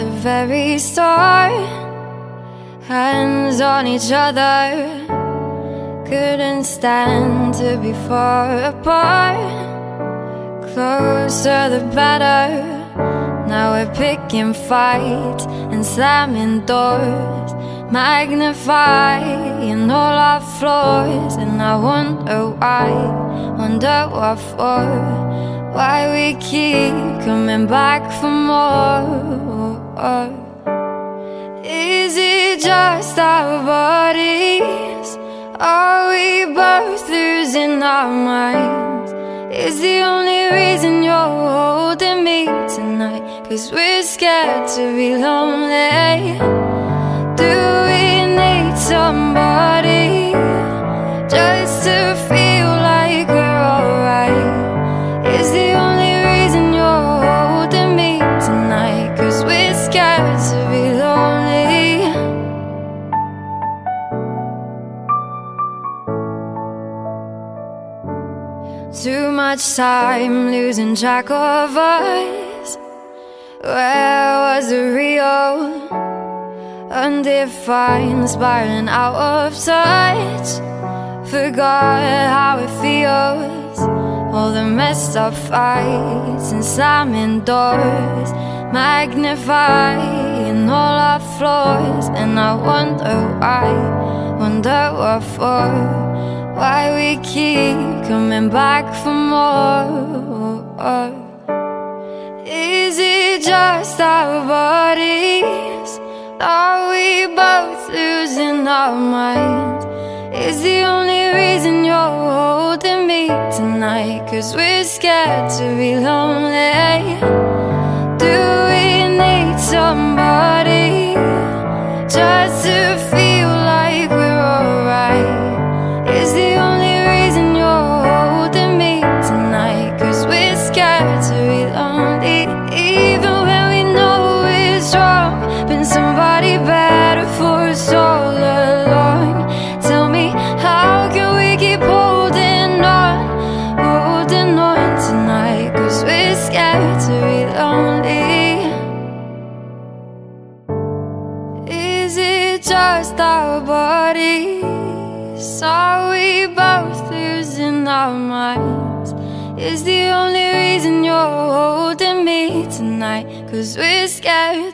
the very start. Hands on each other. Couldn't stand to be far apart. Closer the better. Now we're picking fights And slamming doors. Magnifying all our flaws. And I wonder why Wonder what for. Why we keep coming back for more. Is it just our bodies? Are we both losing our minds? Is the only reason you're holding me tonight Cause we're scared to be lonely Do we need somebody just to feel much time losing track of us. Where was the real? Undefined, spiraling out of touch. Forgot how it feels. All the messed up fights and slamming doors, magnifying all our flaws. And I wonder why, wonder what for. Why we keep coming back for more Is it just our bodies? Are we both losing our minds? Is the only reason you're holding me tonight Cause we're scared to be lonely Do we need somebody just to feel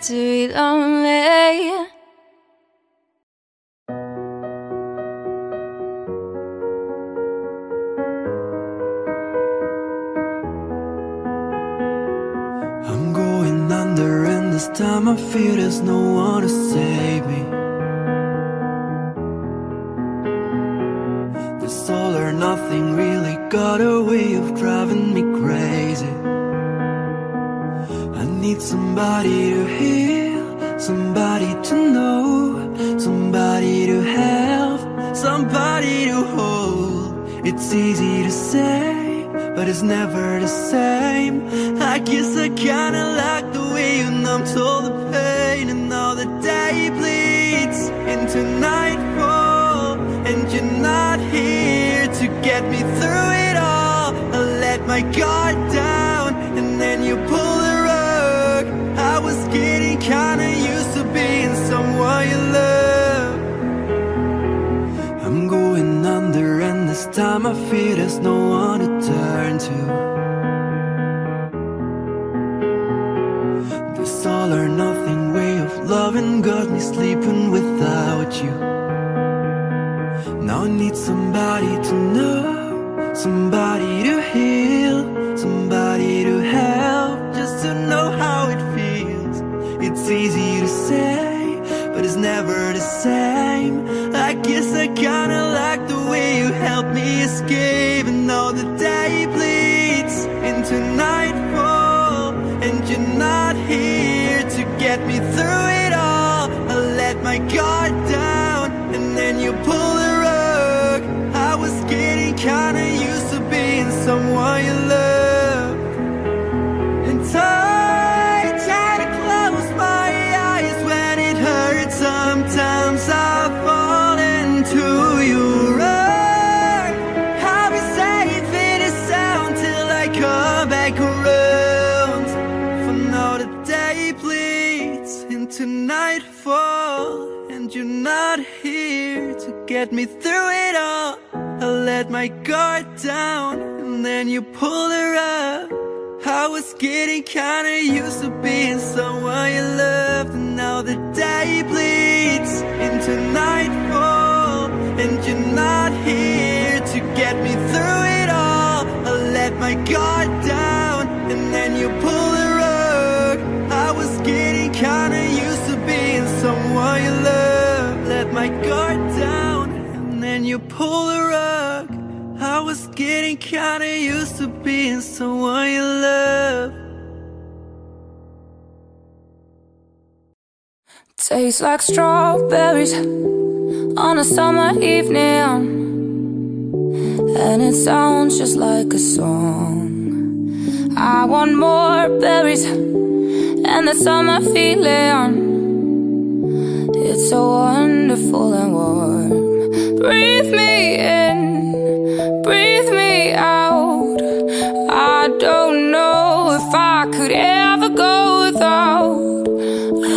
to loving got me sleeping without you. Now I need somebody to know, somebody to heal, somebody to help, just to know how it feels. It's easy to say, but it's never the same. I guess I kinda like the way you help me escape, get me through it all. I let my guard down, and then you pull the rug. I was getting kinda used to being someone you loved, and now the day bleeds into nightfall, and you're not here to get me through it all. I let my guard down, and then you pull the rug. I you pull the rug. I was getting kinda used to being someone you love. Tastes like strawberries on a summer evening. And it sounds just like a song. I want more berries and the summer feeling. It's so wonderful and warm. Breathe me in, breathe me out. I don't know if I could ever go without.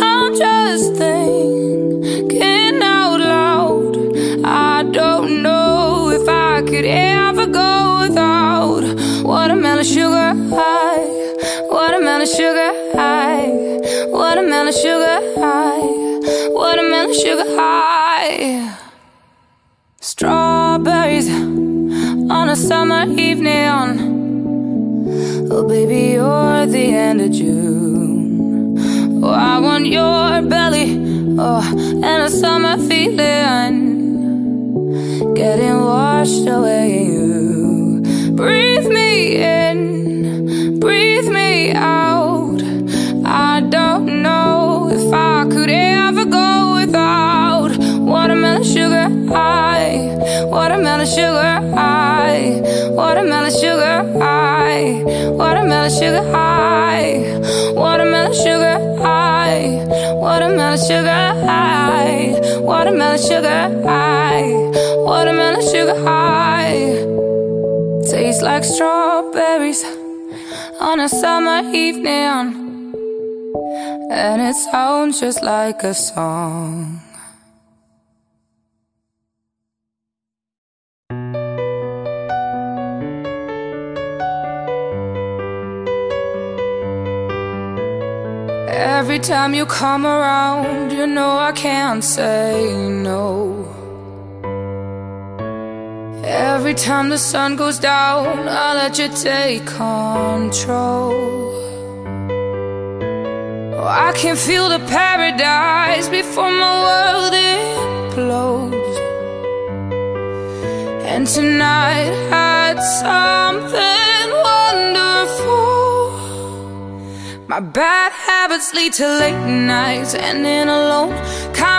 I'm just thinking out loud. I don't know if I could ever go without watermelon sugar high, watermelon sugar high, watermelon sugar high, watermelon sugar high. A summer evening. Oh, baby, you're the end of June. Oh, I want your belly, oh, and a summer feeling getting washed away. You breathe me in, breathe me out. I don't know if I could ever go without watermelon sugar high, watermelon sugar watermelon sugar high, watermelon sugar high, watermelon sugar high, watermelon sugar high, watermelon sugar high. Tastes like strawberries on a summer evening. And it sounds just like a song. Every time you come around, you know I can't say no. Every time the sun goes down, I let you take control. Oh, I can feel the paradise before my world implodes. And tonight I had something Bad habits lead to late nights and in alone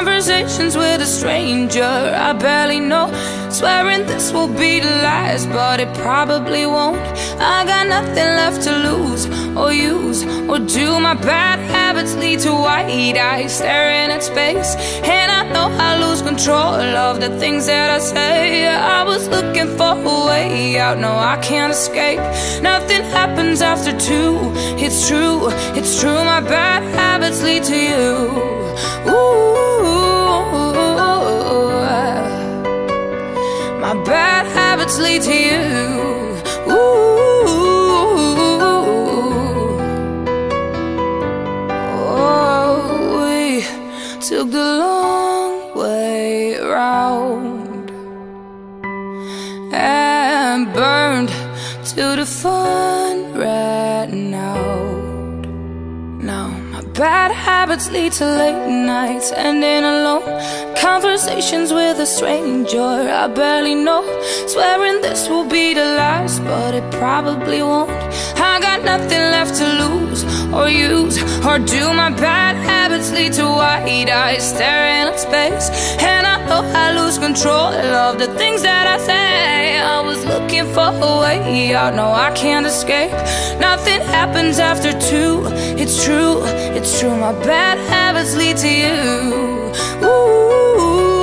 conversations with a stranger I barely know. Swearing this will be the last, but it probably won't. I got nothing left to lose or use or do. My bad habits lead to white eyes staring at space, and I know I lose control of the things that I say. I was looking for a way out, no, I can't escape. Nothing happens after two. It's true, it's true. My bad habits lead to you. Ooh. My bad habits lead to you. Ooh. Oh, we took the long way round and burned to the fun ran bad habits lead to late nights and in alone conversations with a stranger I barely know. Swearing this will be the last, but it probably won't. I got nothing left to lose or use or do. My bad habits lead to white eyes staring and I know I lose control of the things that I say. I was looking for a way out, no, I can't escape. Nothing happens after two. It's true, it's true. My bad habits lead to you. Ooh,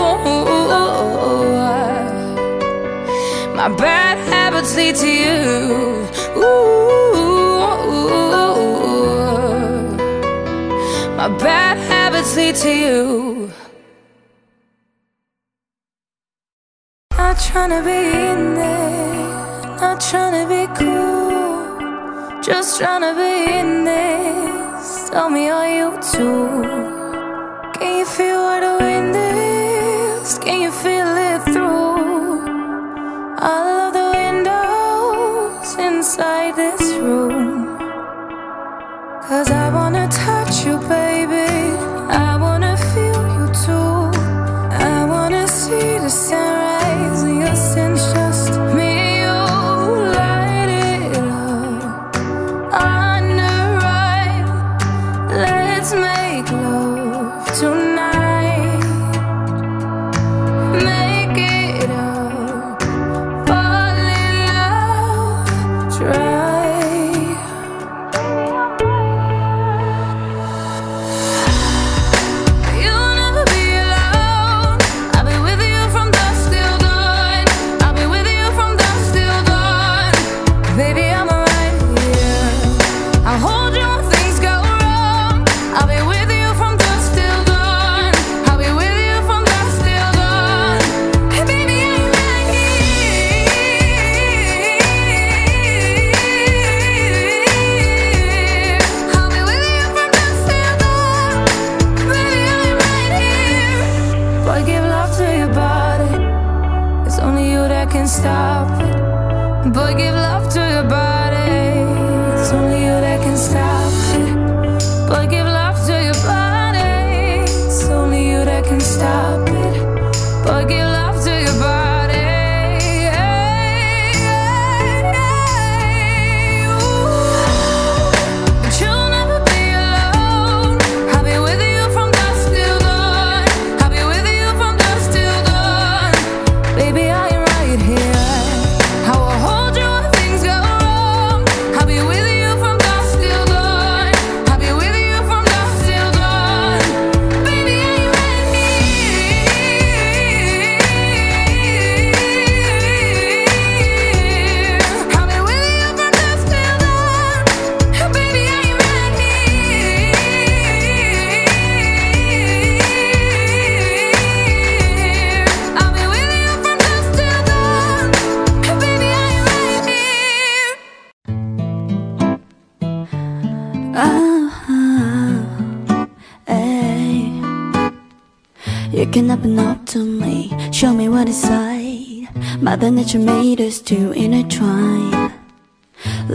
my bad habits lead to you. Ooh, my bad habits lead to you. Not tryna be in there, not tryna be cool, just tryna be in this. Tell me, are you too? Can you feel where the wind is? Can you feel it through all of the windows inside this room? Cause I wanna touch you, baby.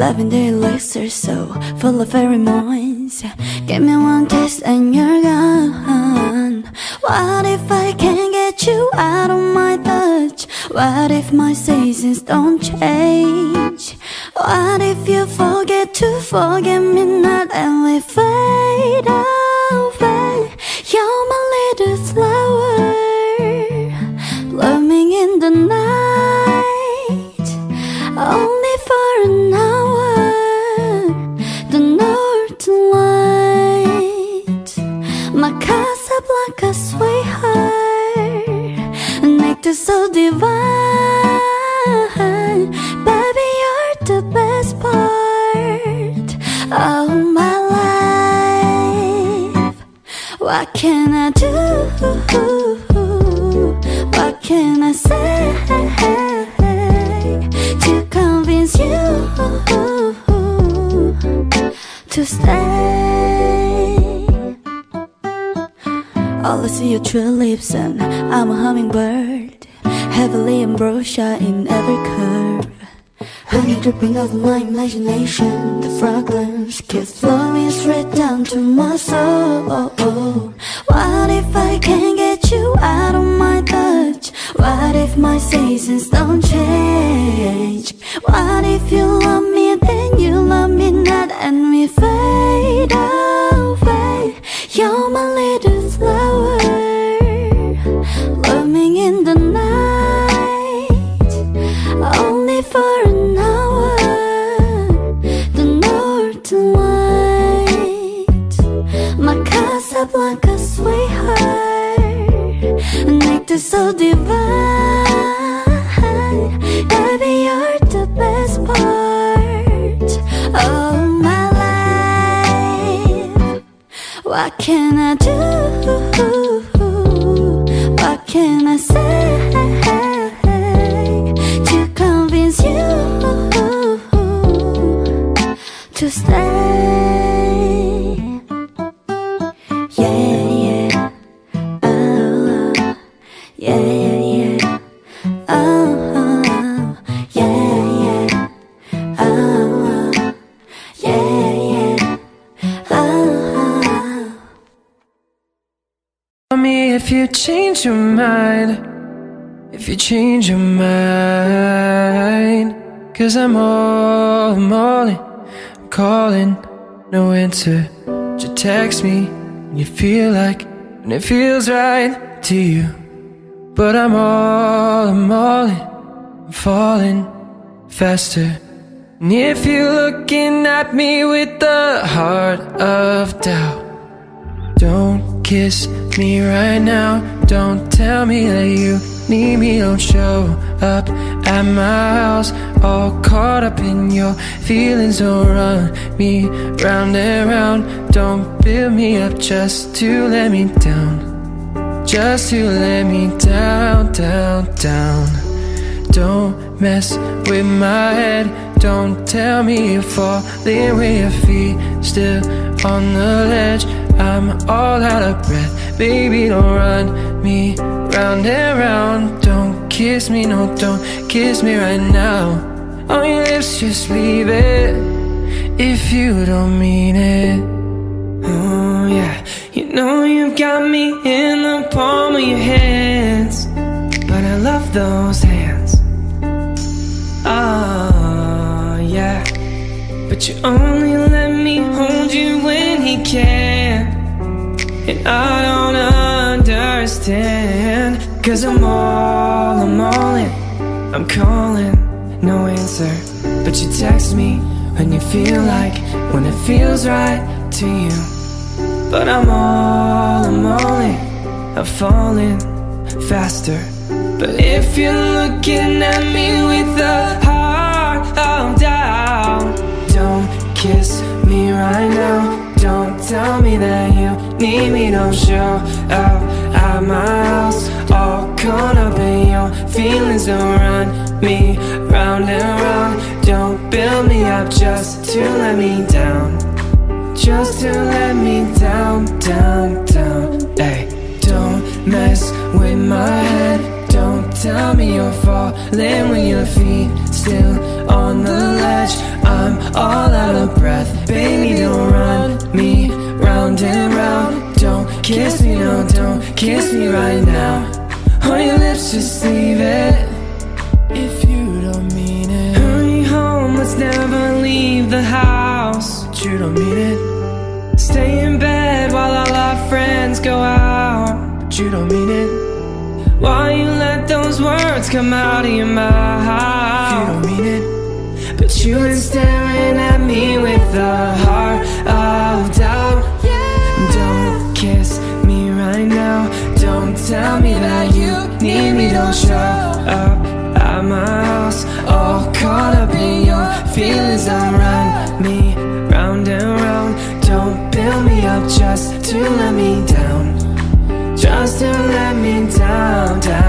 Lavender elixir so full of pheromones. Give me one kiss and you're gone. What if I can't get you out of my touch? What if my seasons don't change? What if you forget to forget me not and we fade Over my imagination. The fragrance keeps flowing straight down to my soul can I do? What can I say your mind. If you change your mind. Cause I'm all, I'm all in I'm calling, no answer. Just text me when you feel like When it feels right to you. But I'm all, I'm all in I'm falling faster. And if you're looking at me with the heart of doubt don't kiss me right now. Don't tell me that you need me. Don't show up at my house. All caught up in your feelings. Don't run me round and round. Don't build me up just to let me down. Just to let me down, down, down. Don't mess with my head. Don't tell me you're falling with your feet still on the ledge. I'm all out of breath. Baby, don't run me round and round. Don't kiss me, no, don't kiss me right now. On your lips, just leave it if you don't mean it. Oh, yeah. You know you've got me in the palm of your hands. But I love those hands. Oh, yeah. But you only let me hold you when he can. And I don't understand. Cause I'm all, I'm all in. I'm calling, no answer. But you text me when you feel like, when it feels right to you. But I'm all, I'm all in. I'm falling faster. But if you're looking at me with a heart of doubt, don't kiss me right now. Don't tell me that you need me. Don't show up at my house. All caught up in your feelings. Don't run me round and round. Don't build me up just to let me down. Just to let me down, down, down. Hey, don't mess with my head. Don't tell me you're falling when your feet still on the ledge. I'm all out of breath, baby. Don't run me round and round. Don't kiss me, no, don't kiss me right now. On your lips, just leave it if you don't mean it. Hurry home, let's never leave the house. But you don't mean it. Stay in bed while all our friends go out. But you don't mean it. Why you let those words come out of your mouth? You don't mean it. But you been staring at me with a heart of tell me that you need me. Don't show up at my house. All caught up in your feelings. Don't run me round and round. Don't build me up just to let me down. Just to let me down, down.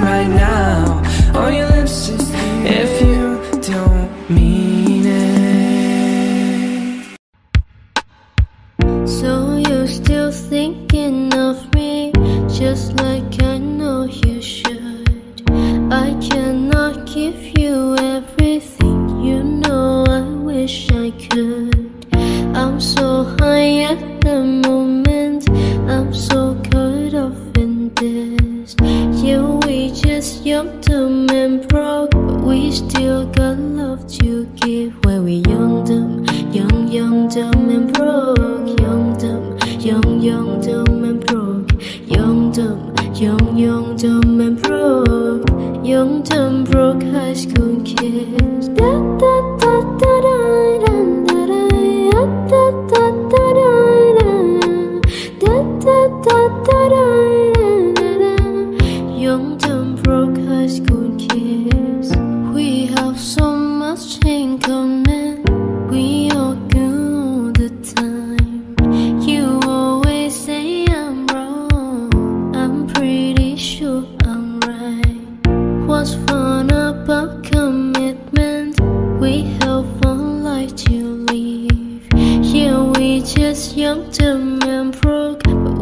Right now.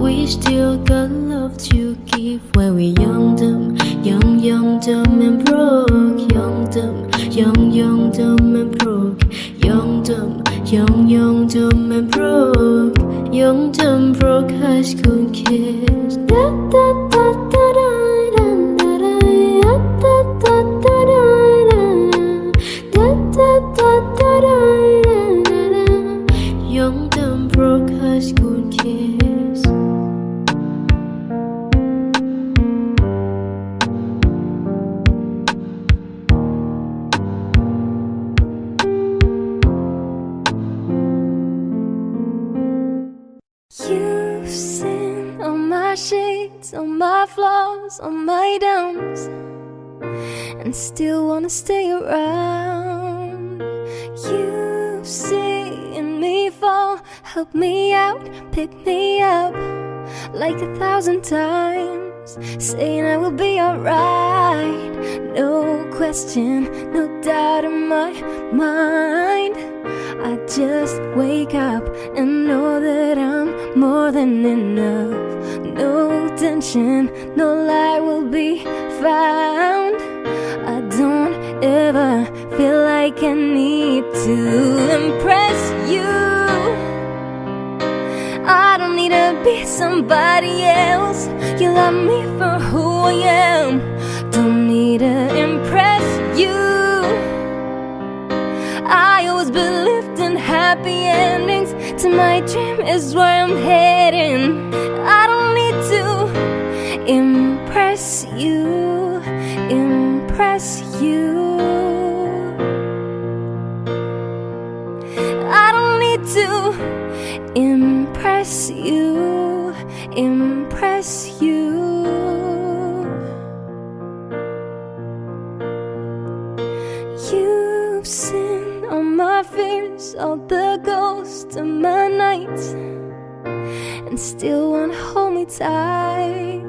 We still got love to give. When we young, dumb, young, young, dumb, and broke, young, dumb, young, young, dumb, and broke, young, dumb, young, young, dumb, and broke, young, dumb, broke high school kids. Da da da still wanna stay around. You've seen me fall, help me out, pick me up like a thousand times, saying I will be alright. No question, no doubt in my mind. I just wake up and know that I'm more than enough. No tension, no lie will be found. Don't ever feel like I need to impress you. I don't need to be somebody else. You love me for who I am. Don't need to impress you. I always believed in happy endings. To my dream is where I'm heading. I don't need to impress you, impress you. I don't need to impress you, impress you. You've seen all my fears, all the ghosts of my nights, and still wanna hold me tight.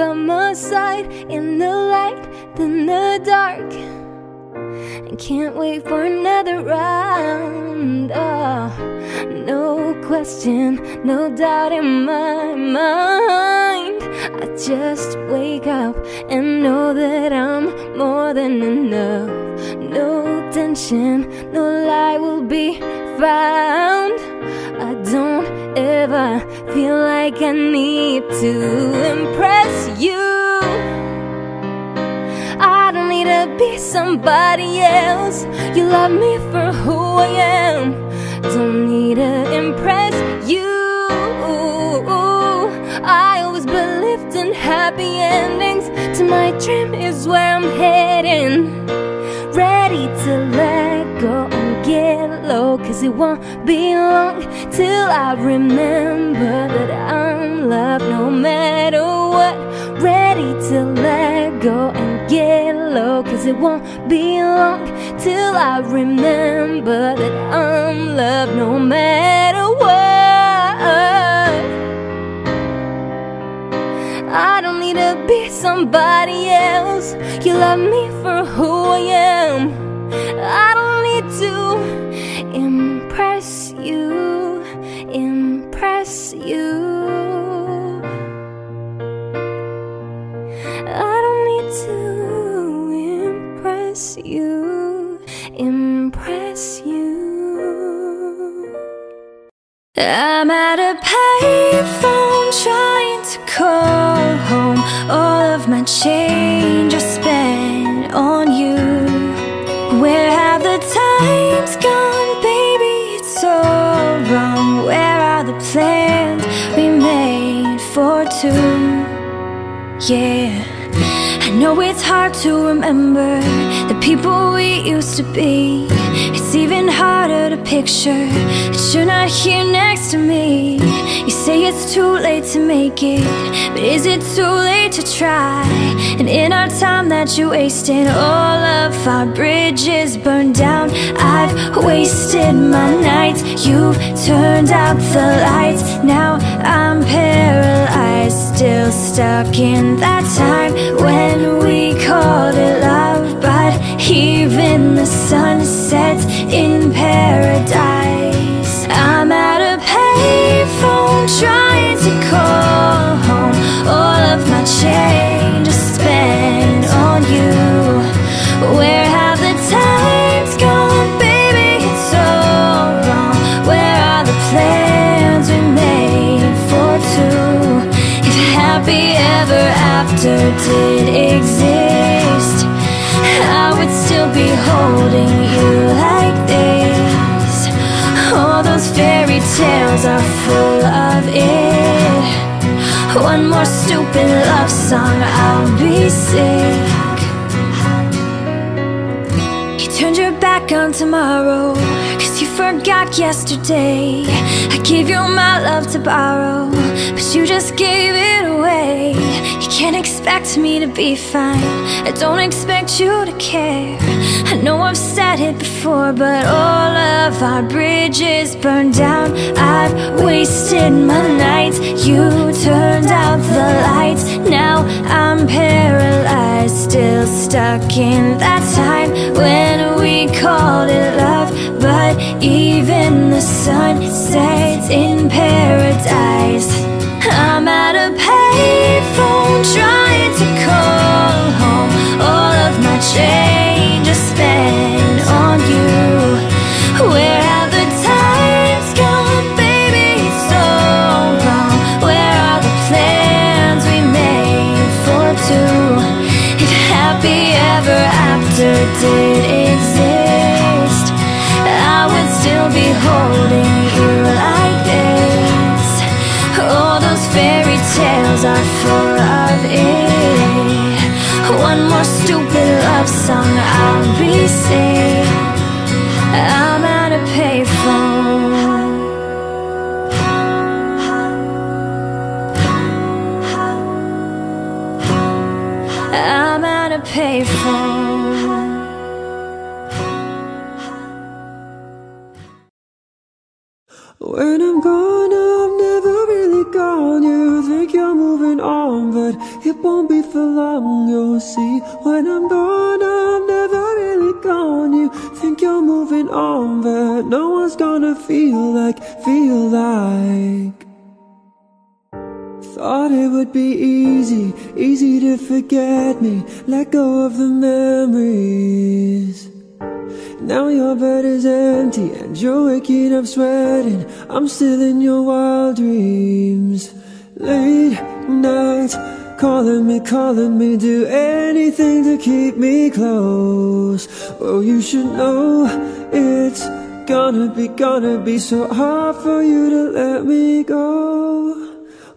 By my side in the light, then the dark. And can't wait for another round. Oh, no question, no doubt in my mind. I just wake up and know that I'm more than enough. No tension, no lie will be found. I don't ever feel like I need to impress you. I don't need to be somebody else. You love me for who I am. Don't need to impress you. I always believed in happy endings. To my dream is where I'm heading. Ready to let go get low. Cause it won't be long till I remember that I'm loved no matter what. Ready to let go and get low. Cause it won't be long till I remember that I'm loved no matter what. I don't need to be somebody else. You love me for who I am. I don't need to remember the people we used to be. It's even harder to picture that you're not here next to me. You say it's too late to make it, but is it too late to try? And in our time that you wasted, all of our bridges burned down. I've wasted my nights, you've turned out the lights. Now I'm paralyzed, still stuck in that time when we called it love. Even the sun sets in paradise. I'm at a payphone trying to call home. All of my change I spent on you. Where have the times gone, baby? It's all wrong. Where are the plans we made for two? If happy ever after did exist, holding you like this. All those fairy tales are full of it. One more stupid love song, I'll be sick. You turned your back on tomorrow Cause you forgot yesterday I gave you my love to borrow But you just gave it away can't expect me to be fine. I don't expect you to care. I know I've said it before But all of our bridges burned down. I've wasted my nights. You turned out the lights. Now I'm paralyzed Still stuck in that time. When we called it love But even the sun sets in paradise. I'm at a payphone trying to call home. All of my change I spent on you. Where see. When I'm gone, I'm never really gone. You think you're moving on, but no one's gonna feel like, feel like. Thought it would be easy, easy to forget me, let go of the memories. Now your bed is empty and you're waking up sweating. I'm still in your wild dreams. Late nights, calling me, calling me, do anything to keep me close. Well, you should know it's gonna be, gonna be so hard for you to let me go.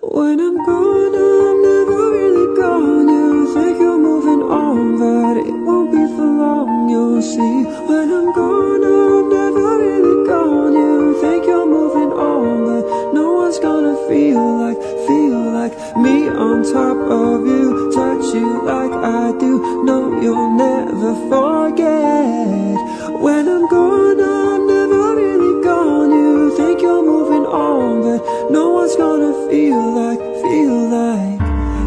When I'm gone, I'm never really gone. You think you're moving on, but it won't be for long. You'll see. When I'm gone, I'm never really gone. You think you're moving on, but no one's gonna feel like me on top of you, touch you like I do. No, you'll never forget. When I'm gone, I'm never really gone. You think you're moving on, but no one's gonna feel like, feel like.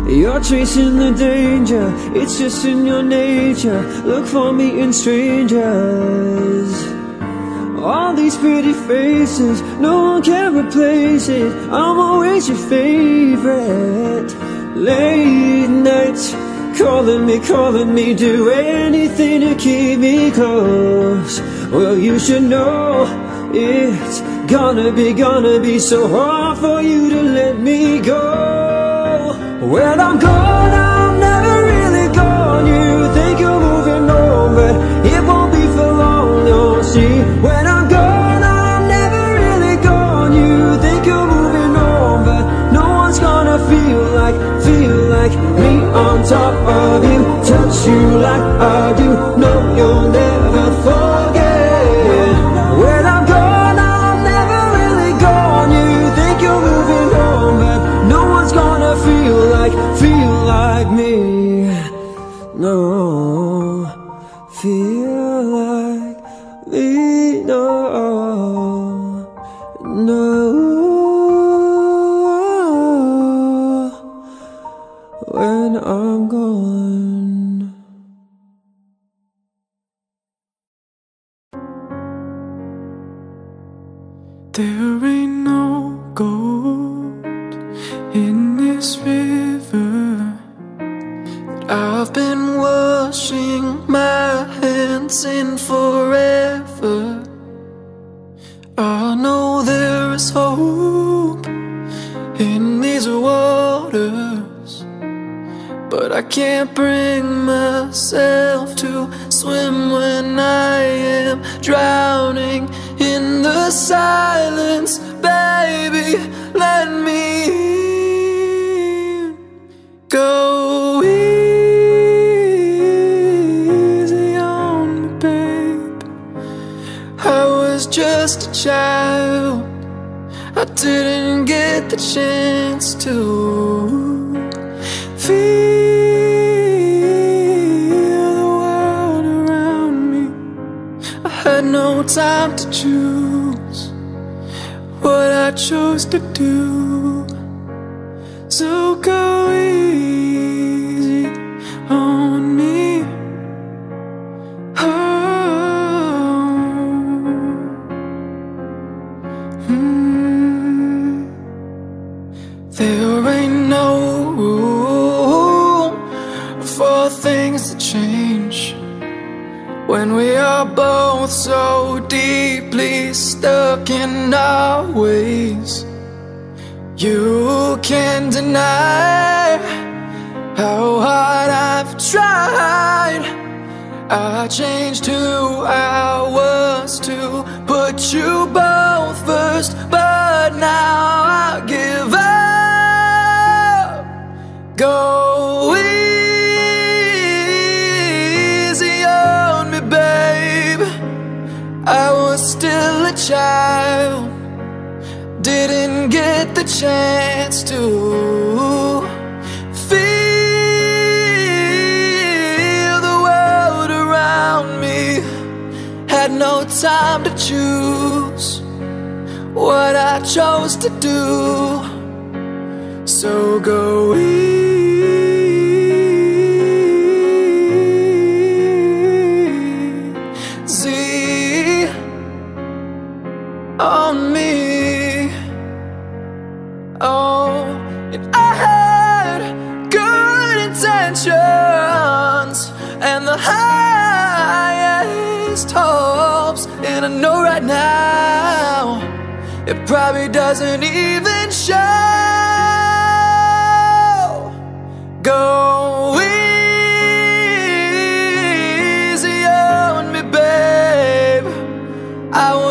You're chasing the danger, it's just in your nature. Look for me in strangers. All these pretty faces, no one can replace it. I'm always your favorite. Late nights, calling me, calling me, do anything to keep me close. Well, you should know it's gonna be, gonna be so hard for you to let me go. When I'm gone, I'm never really gone. You think you're moving on, but it won't be for long. You'll see. When I'm on top of you, touch you like I do. No, you'll never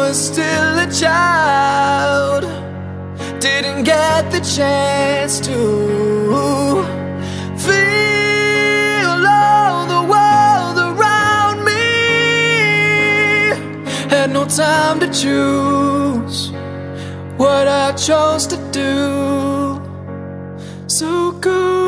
was still a child, didn't get the chance to feel all the world around me. Had no time to choose what I chose to do. So go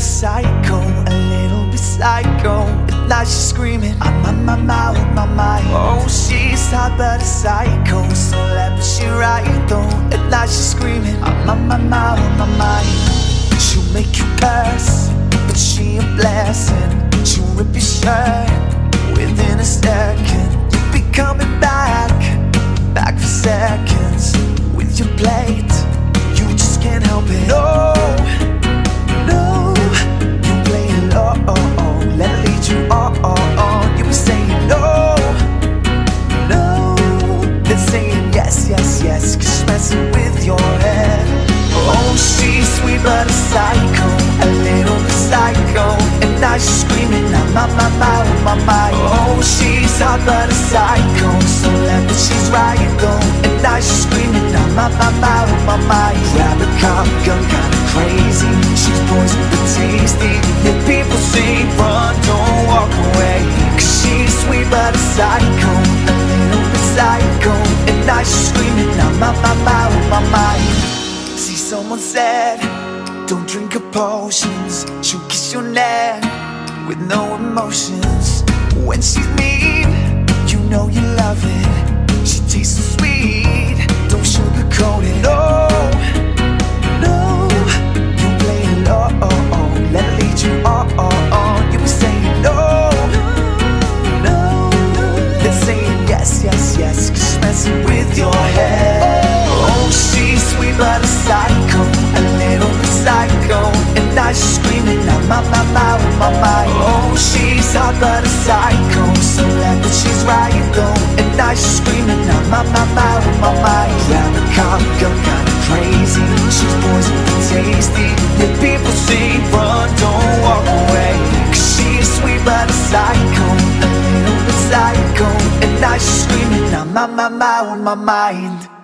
psycho, a little bit psycho. At night she's screaming, I'm on my mind, with my mind. Oh, she's hot but a psycho, so let me she right though. At night she's screaming, I'm on my mind, with my mind. She'll make you curse, but she a blessing. She'll rip your shirt within a second. You'll be coming back, back for seconds with your plate. You just can't help it. No, Messing with your head. Oh, she's sweet but a psycho, a little bit psycho. And now she's screaming, I'm on my mind, my mind. Oh, she's hot but a psycho, so let me she's right though. And now she's screaming, I'm on my mind, my mind. Grab a cop gun, kinda crazy. She's poison but tasty. If people see, run, don't walk potions. She'll kiss your neck with no emotions. When she's mean, you know you love it. She tastes so sweet, don't sugarcoat it. No, but a psycho, so let me she's right though. And now she's screaming, I'm on my mind, with my mind. Grab a cop gun, kinda crazy. She's poison but tasty. If people see, run, don't walk away. Cause she's sweet but a psycho, a little bit psycho. And now she's screaming, I'm on my mind, with my mind.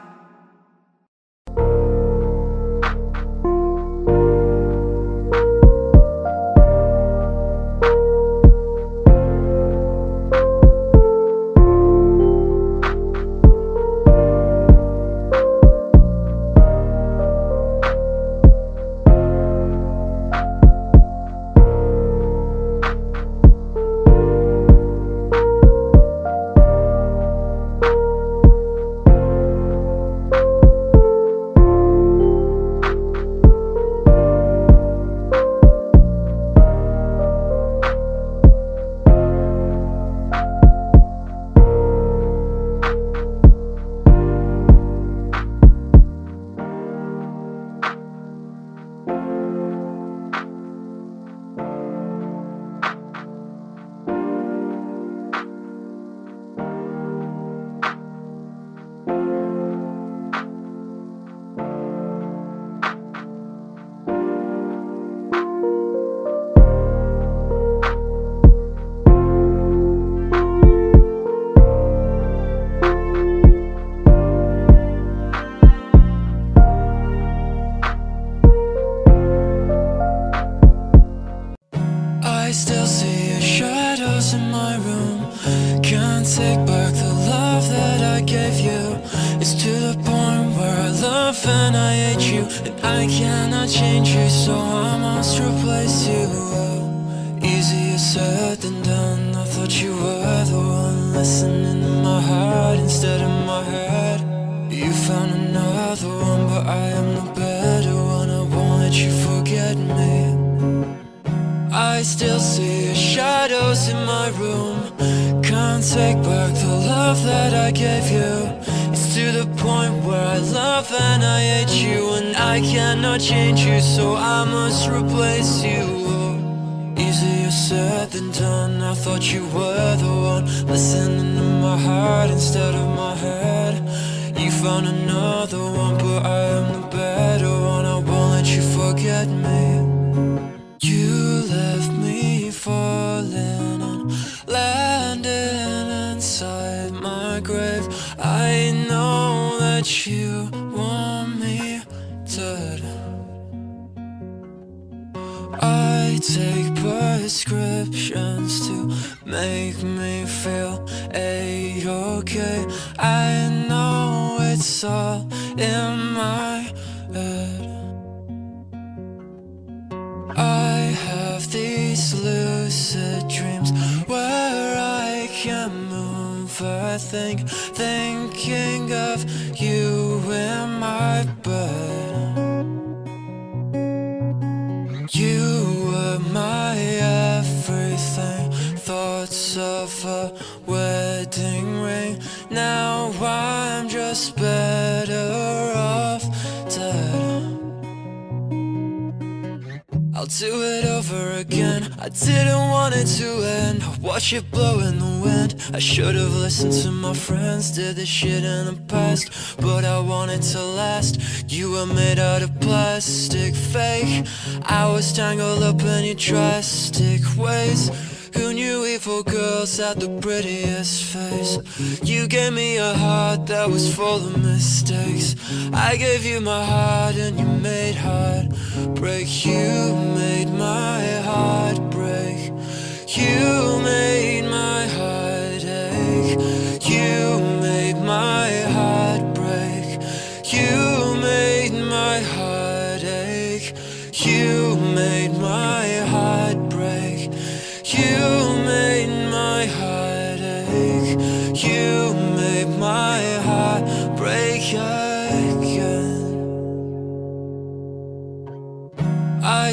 I take prescriptions to make me feel a-okay. I know it's all in my head. I have these lucid dreams where I can move. I think, thinking of Now I'm just better off dead. I'll do it over again. I didn't want it to end. I watch it blow in the wind. I should have listened to my friends. Did this shit in the past, but I wanted to last. You were made out of plastic, fake. I was tangled up in your drastic ways. Who knew evil girls had the prettiest face? You gave me a heart that was full of mistakes. I gave you my heart and you made heart break. You made my heart break. You made my heart ache. You made my heart break. You made my heart ache. You made my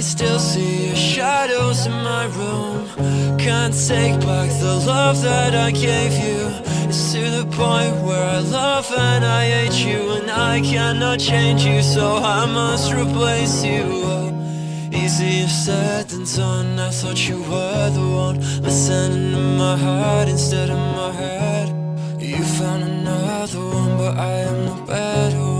I still see your shadows in my room. Can't take back the love that I gave you. It's to the point where I love and I hate you, and I cannot change you, so I must replace you. Easier said than done. I thought you were the one listening to my heart instead of my head. You found another one, but I am the better one.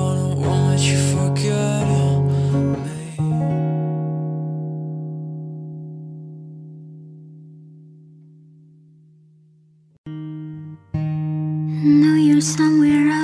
Somewhere out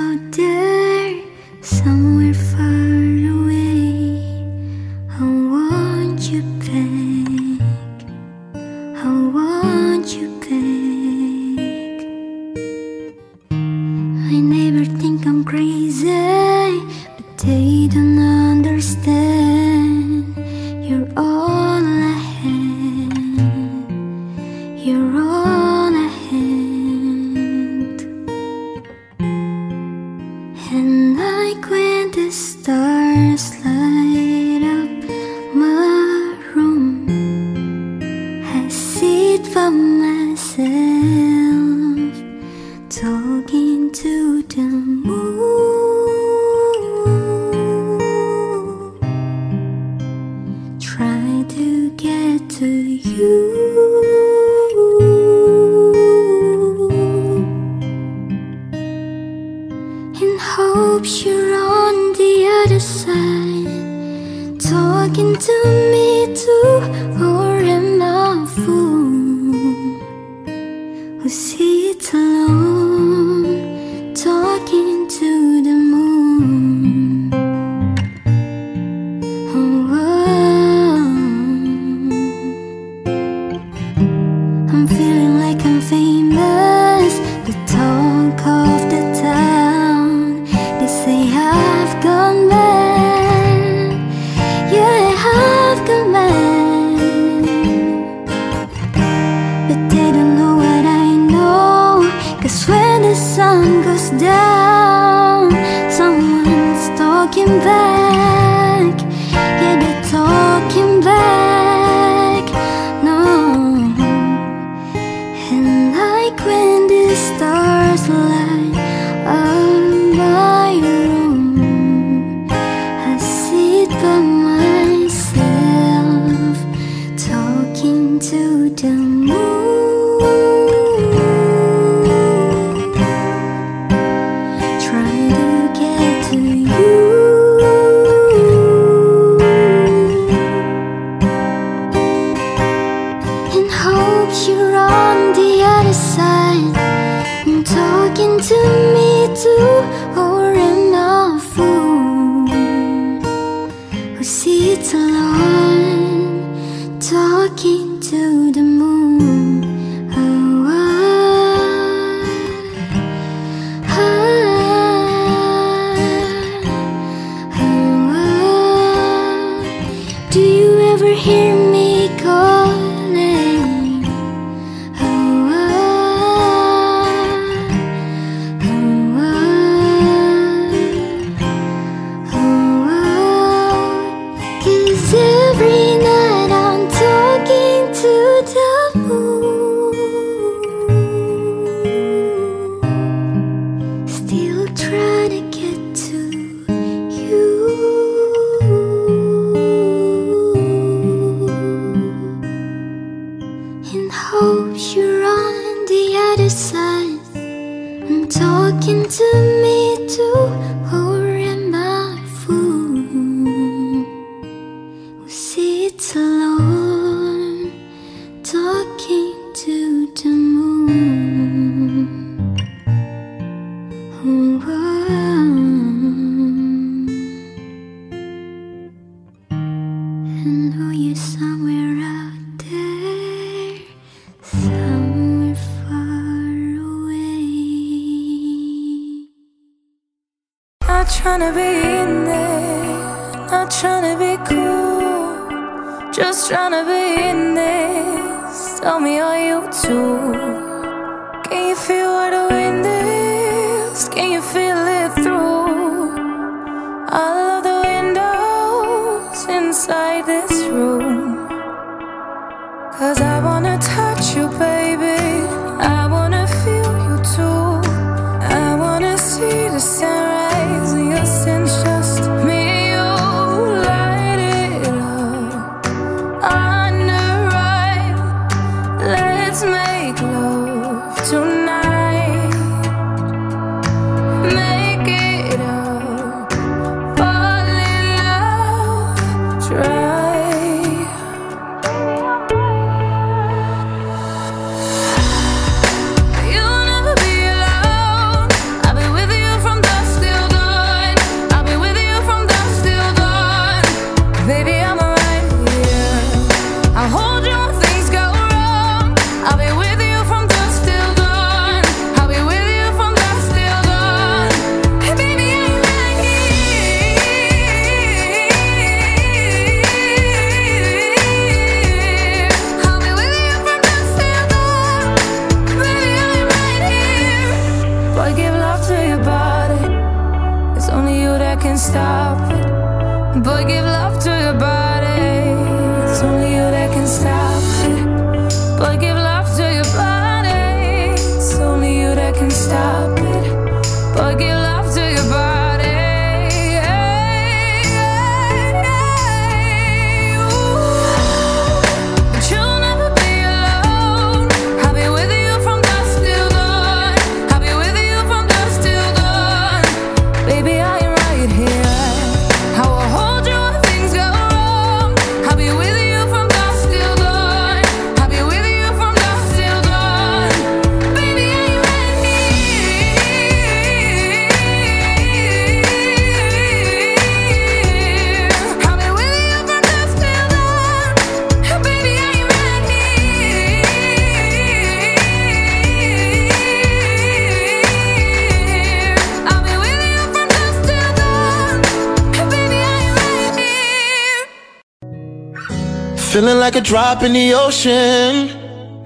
Feeling like a drop in the ocean,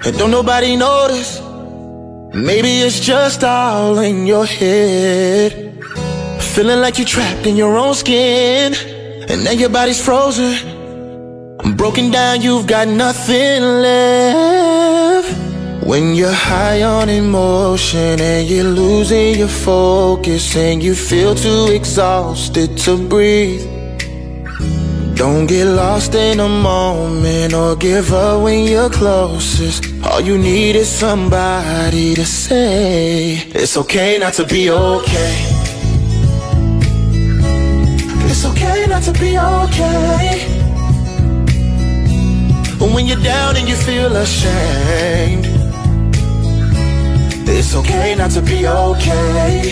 and don't nobody notice. Maybe it's just all in your head. Feeling like you're trapped in your own skin, and now your body's frozen. Broken down, you've got nothing left. When you're high on emotion and you're losing your focus, and you feel too exhausted to breathe. Don't get lost in a moment or give up when you're closest. All you need is somebody to say it's okay not to be okay. It's okay not to be okay. When you're down and you feel ashamed, it's okay not to be okay.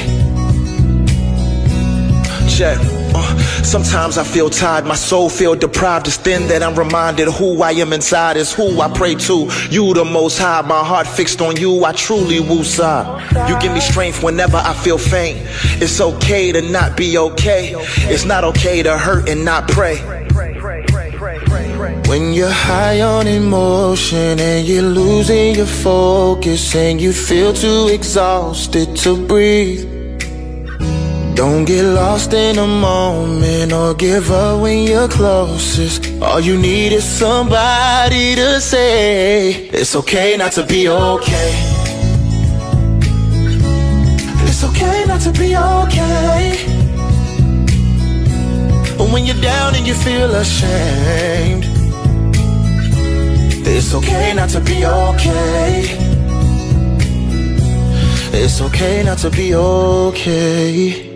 Check. Uh, sometimes I feel tired, my soul feel deprived. It's then that I'm reminded who I am inside is who I pray to. You, the most high, my heart fixed on you. I truly woo side. You give me strength whenever I feel faint. It's okay to not be okay. It's not okay to hurt and not pray. When you're high on emotion and you're losing your focus and you feel too exhausted to breathe. Don't get lost in a moment or give up when you're closest. All you need is somebody to say it's okay not to be okay. It's okay not to be okay. When you're down and you feel ashamed, it's okay not to be okay. It's okay not to be okay.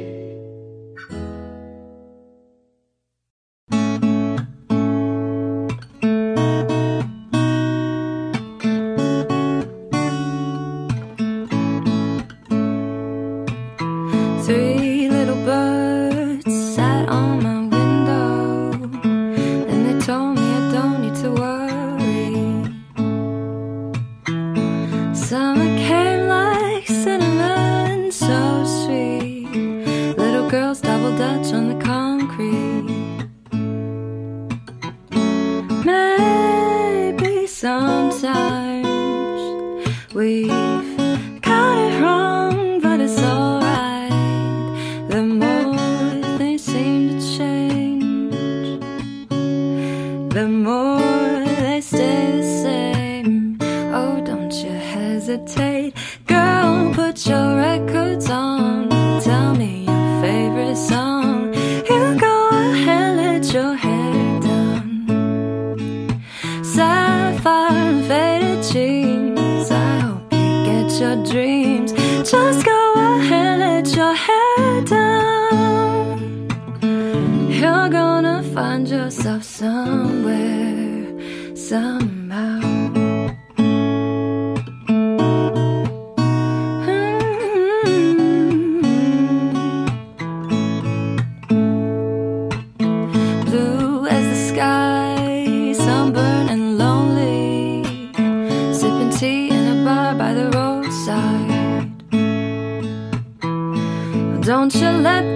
Don't you let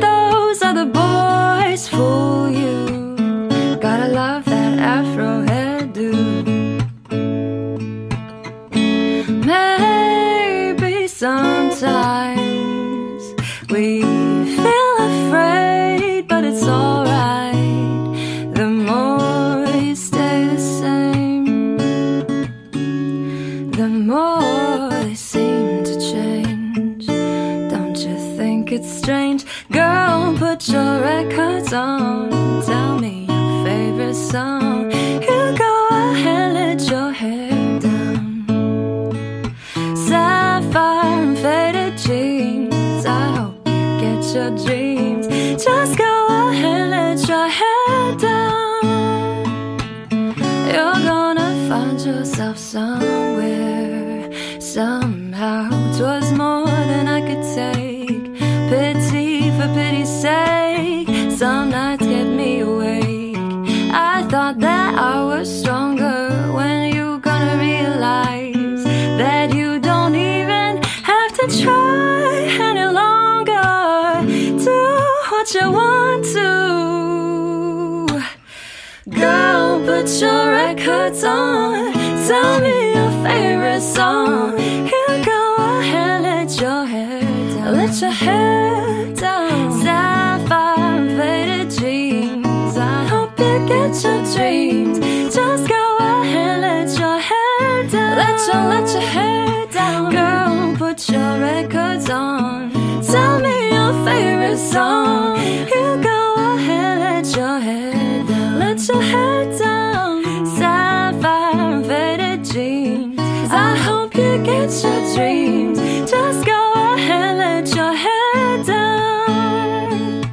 Let your, let your hair down. Girl, put your records on. Tell me your favorite song. You go ahead, let your hair down. Let your hair down. Sapphire faded dreams. I hope you get your dreams. Just go ahead, let your hair down.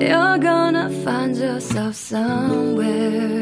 You're gonna find yourself somewhere.